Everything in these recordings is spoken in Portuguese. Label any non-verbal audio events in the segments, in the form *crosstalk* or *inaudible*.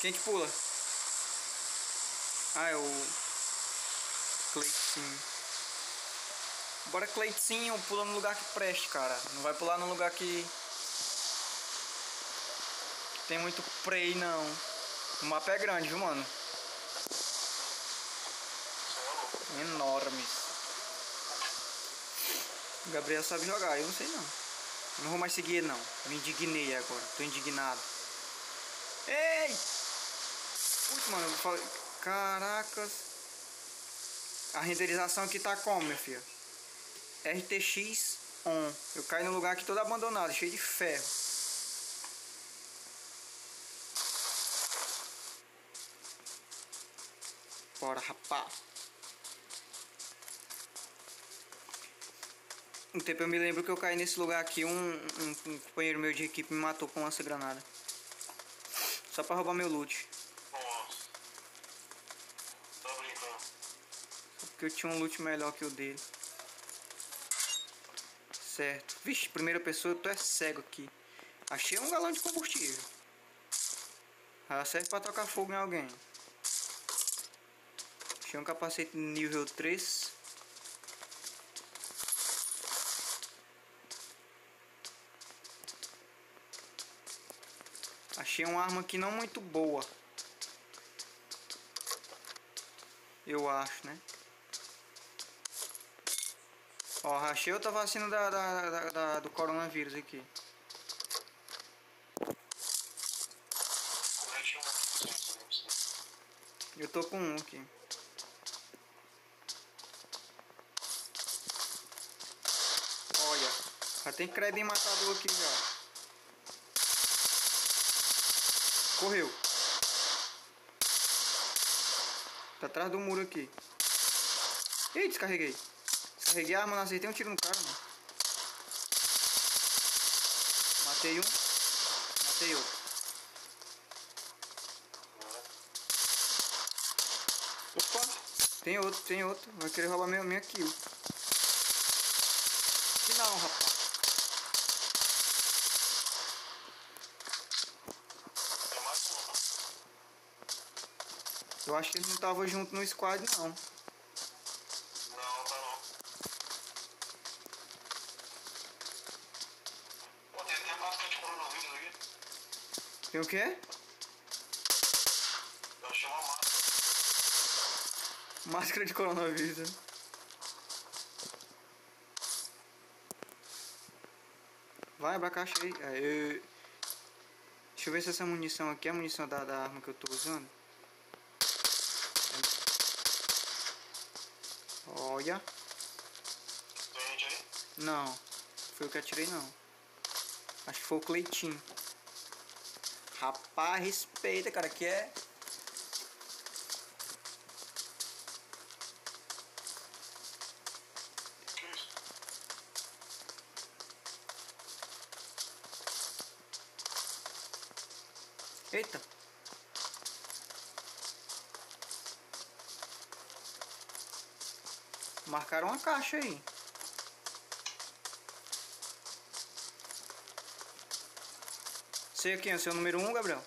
Quem que pula? Ah, é o... Cleitinho. Bora Cleitinho, pula no lugar que preste, cara. Não vai pular no lugar que... Tem muito prey, não. O mapa é grande, viu, mano? Enormes. O Gabriel sabe jogar, eu não sei não. Eu não vou mais seguir não. Me indignei agora. Tô indignado. Ei! Putz, mano, eu falei. Caracas. A renderização aqui tá como, meu filho? RTX on. Eu caí no lugar aqui todo abandonado, cheio de ferro. Bora, rapaz. Um tempo eu me lembro que eu caí nesse lugar aqui, um, um, um companheiro meu de equipe me matou com essa granada. Só pra roubar meu loot. Nossa. Tá brincando. Só porque eu tinha um loot melhor que o dele. Certo. Vixe, primeira pessoa, eu tô é cego aqui. Achei um galão de combustível. Ela serve pra tocar fogo em alguém. Achei um capacete nível 3. Achei uma arma aqui não muito boa. Eu acho, né? Ó, rachei outra vacina da, da, da- da- do coronavírus aqui. Eu tô com um aqui. Olha, já tem Krebin matador aqui já. Correu. Tá atrás do muro aqui. Ih, descarreguei. Descarreguei a arma, não acertei um tiro no cara, mano. Matei um. Matei outro. Opa! Tem outro, tem outro. Vai querer roubar minha, minha kill. Que não, rapaz. Eu acho que eles não estavam junto no squad, não. Não, tá não. Pô, tem, tem bastante coronavírus aqui. Tem o quê? Eu achei uma massa. Máscara de coronavírus. Vai, abra a caixa aí. É, Deixa eu ver se essa munição aqui é a munição da, da arma que eu tô usando. Olha. Tem gente aí? Não. Foi eu que atirei não. Acho que foi o Cleitinho. Rapaz, respeita, cara, que é. Eita! Marcaram uma caixa aí. Sei quem é seu número 1, um, Gabriel?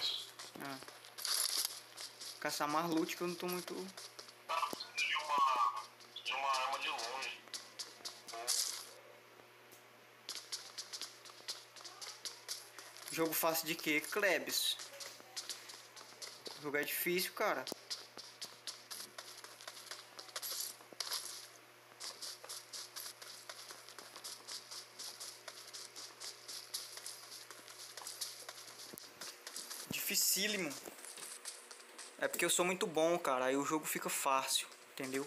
Isso. Ah. Caçar mais loot que eu não tô muito. De uma. De uma arma de longe. Jogo fácil de quê? Klebs. O jogo é difícil, cara. É porque eu sou muito bom, cara. Aí o jogo fica fácil, entendeu?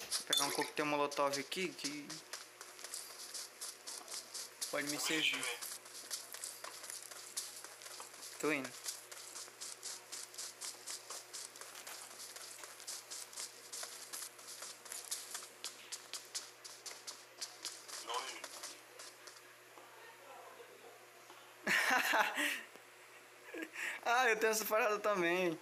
Vou pegar um coquetel molotov aqui que pode me servir. Tô indo. tenho essa parada também.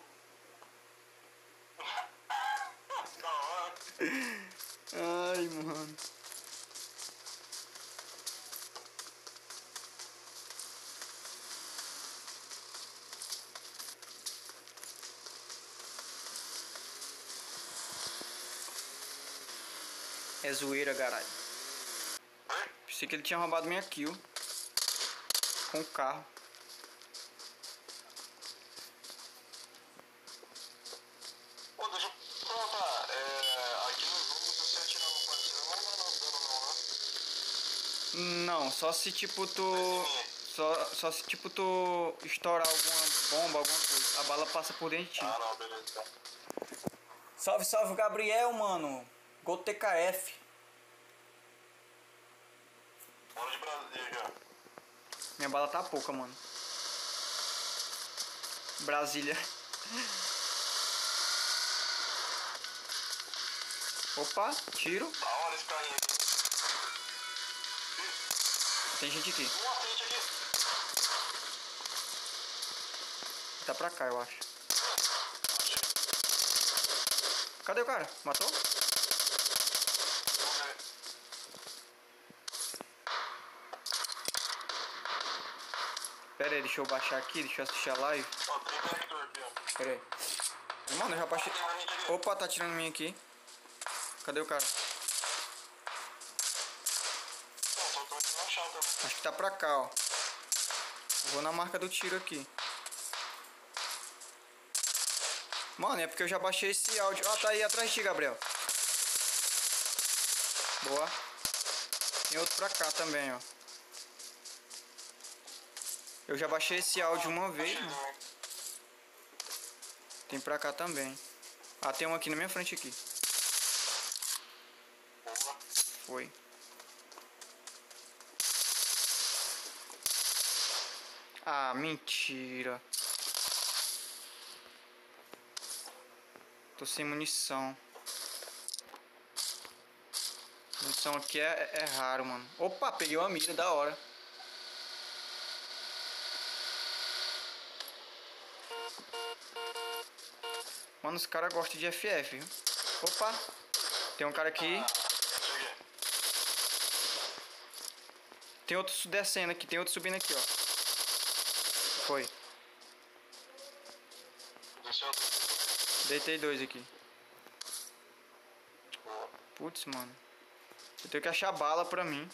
Ai, mano. É zoeira, caralho. Pensei que ele tinha roubado minha kill. Com o carro. Não, só se tipo tu. Só, só se tipo tu estourar alguma bomba, alguma coisa. A bala passa por dentro de ti. Ah, não, beleza. então. Salve, salve, Gabriel, mano. Gol TKF. Bora de Brasília. Minha bala tá pouca, mano. Brasília. *laughs* Opa, tiro. Da hora esse carrinho aqui. Tem gente aqui. Tá pra cá, eu acho. Cadê o cara? Matou? Pera aí, deixa eu baixar aqui, deixa eu assistir a live. Pera aí. Mano, eu já baixei. Opa, tá tirando mim aqui. Cadê o cara? Não, só que eu vou achar tá pra cá, ó. Vou na marca do tiro aqui. Mano, é porque eu já baixei esse áudio. Ah, tá aí atrás de ti, Gabriel. Boa. Tem outro pra cá também, ó. Eu já baixei esse áudio uma vez, mano. também. Tem pra cá também. Ah, tem um aqui na minha frente aqui. Foi. Ah, mentira. Tô sem munição. Munição aqui é, é raro, mano. Opa, peguei uma mira, da hora. Mano, os caras gostam de FF, viu? Opa, tem um cara aqui. Cheguei. Tem outro descendo aqui, tem outro subindo aqui, ó. Foi. Deitei dois aqui. Putz, mano. Eu tenho que achar bala pra mim.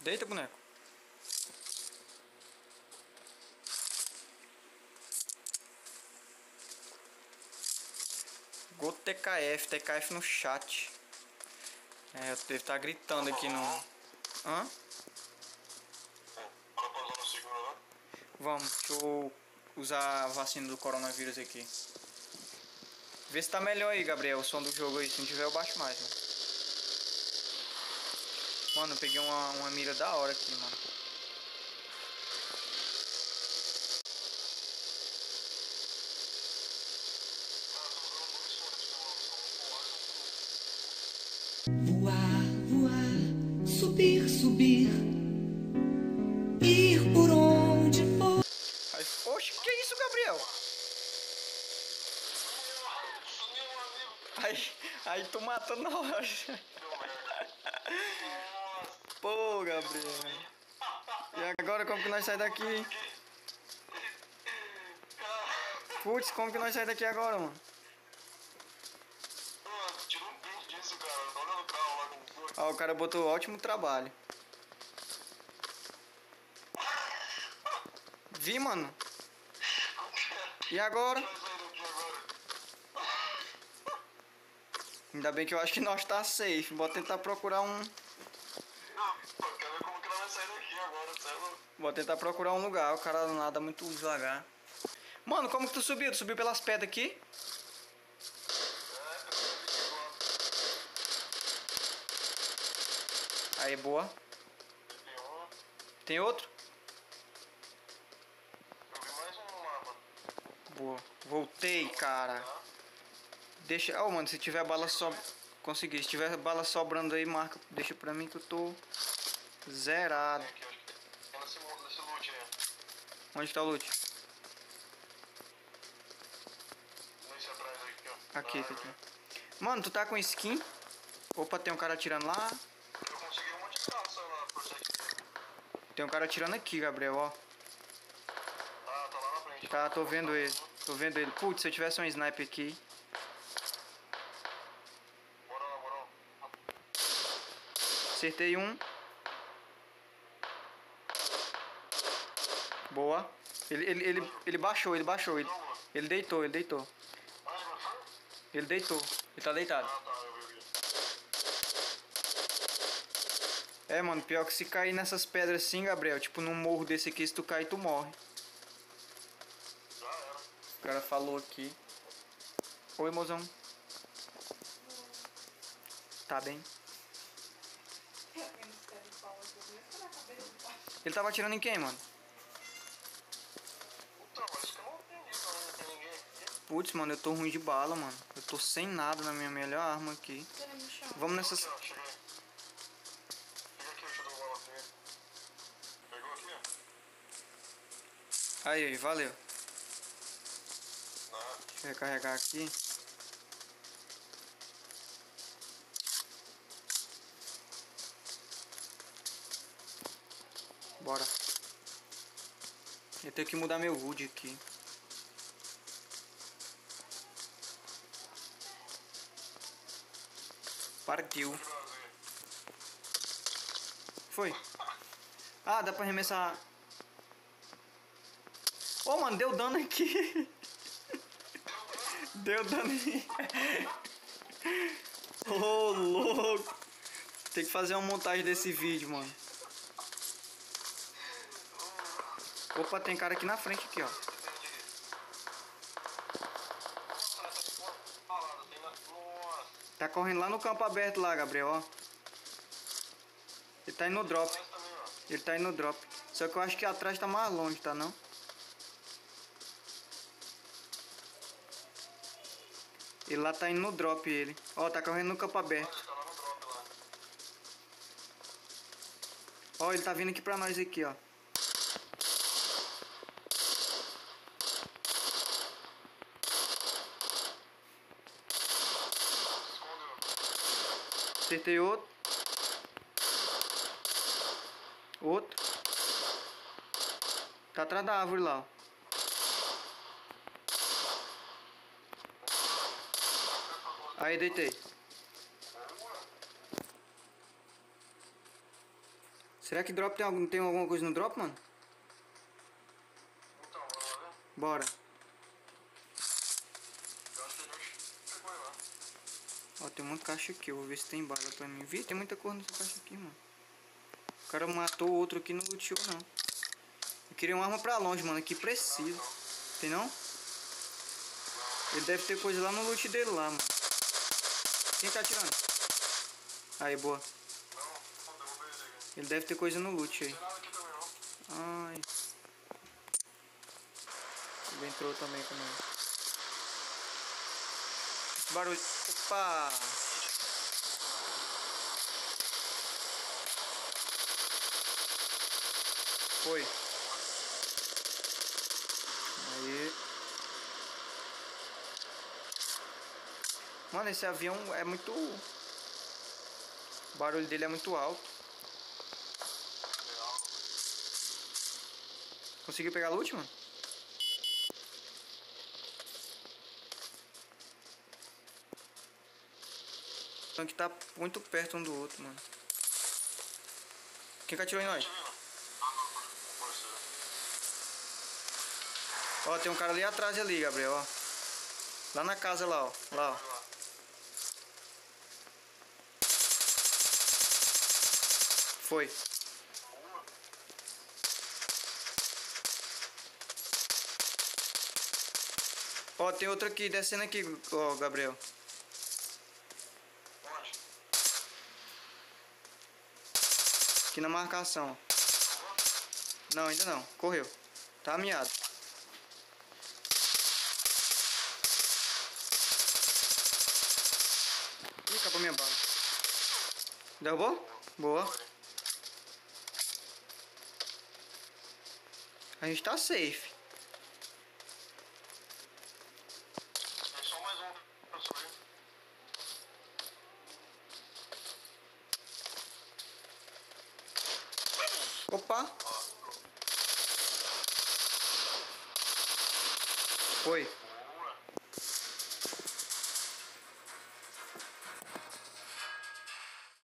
Deita, boneco. Gol TKF, TKF no chat. É, eu devo estar gritando aqui no. Hã? Bora pra zona segura, né? Vamos, deixa eu usar a vacina do coronavírus aqui. Vê se tá melhor aí, Gabriel, o som do jogo aí. Se não tiver, eu baixo mais, mano. Mano, eu peguei uma, uma mira da hora aqui, mano. Merda. Nossa. Pô, Gabriel. E agora como que nós saímos daqui? Putz, como que nós saímos daqui agora, mano? Ó, o cara botou ótimo trabalho. Vi, mano. E agora. Ainda bem que eu acho que nós tá safe. Bora tentar procurar um. Não, pô, quero ver como que ela vai sair daqui agora, tá louco? Bora tentar procurar um lugar. O cara nada muito devagar. Mano, como que tu subiu? Tu subiu pelas pedras aqui? É. Aí, boa. Tem outro? Eu vi mais um no mapa. Boa. Voltei, cara. Tá? Deixa. Ó, mano, se tiver bala só. Consegui. Se tiver bala sobrando aí, marca. Deixa pra mim que eu tô. Zerado. Aqui, nesse, nesse loot aí. Onde tá o loot? Nesse atrás aqui, ó. Aqui, Na aqui, aqui. Mano, tu tá com skin? Opa, tem um cara atirando lá. Eu consegui um monte de caça lá por. Tem um cara atirando aqui, Gabriel, ó. Ah, tá lá na frente. Tá, tô vendo ele. Tô vendo ele. Putz, se eu tivesse um sniper aqui. Acertei um. Boa. Ele, ele, ele, ele baixou, ele baixou. Ele, ele deitou, ele deitou. Ele deitou. Ele tá deitado. Ah, tá. É, mano, pior que se cair nessas pedras assim, Gabriel, tipo num morro desse aqui, se tu cair, tu morre. O cara falou aqui. Oi, mozão. Tá bem. Ele tava atirando em quem, mano? Então, mas isso que eu não entendi, não, não tem ninguém aqui. Putz, mano, eu tô ruim de bala, mano. Eu tô sem nada na minha melhor arma aqui. Vamos nessas. Ó? Aí, aí, valeu. Deixa eu recarregar aqui. Bora. Eu tenho que mudar meu HUD aqui. Partiu. Foi. Ah, dá pra arremessar. Ô, mano, deu dano aqui. *laughs* Deu dano aqui. Ô, louco. Tem que fazer uma montagem desse vídeo, mano. Opa, tem cara aqui na frente aqui, ó. Tá correndo lá no campo aberto lá, Gabriel, ó. Ele tá indo no drop. Ele tá indo no drop. Só que eu acho que atrás tá mais longe, tá não? Ele lá tá indo no drop, ele. Ó, tá correndo no campo aberto. Ó, ele tá vindo aqui pra nós aqui, ó. Acertei outro. Outro. Tá atrás da árvore lá, ó. Aí, deitei. Será que drop tem, algum, tem alguma coisa no drop, mano? Então, lá ver. Bora. Eu acho que ele pegou ele lá. Ó, tem muita caixa aqui. Eu vou ver se tem bala pra mim. Vi, tem muita cor nessa caixa aqui, mano. O cara matou outro aqui, não luteou, não. Eu queria uma arma pra longe, mano. Que precisa. Tem não? Ele deve ter coisa lá no loot dele lá, mano. Quem tá atirando? Aí, boa. Ele aqui. Deve ter coisa no loot aí. Aqui. Ai. Ele entrou também comigo. Barulho. Opa! Foi. Aí. Mano, esse avião é muito. O barulho dele é muito alto. Conseguiu pegar loot, mano? Tanque tá muito perto um do outro, mano. Quem que atirou em nós? Ó, tem um cara ali atrás ali, Gabriel, ó. Lá na casa lá, ó. Lá, ó. Foi. Ó, tem outro aqui, descendo aqui, ó, Gabriel. Aqui na marcação. Não, ainda não. Correu. Tá miado. Ih, acabou minha bala. Derrubou? Boa. A gente tá safe.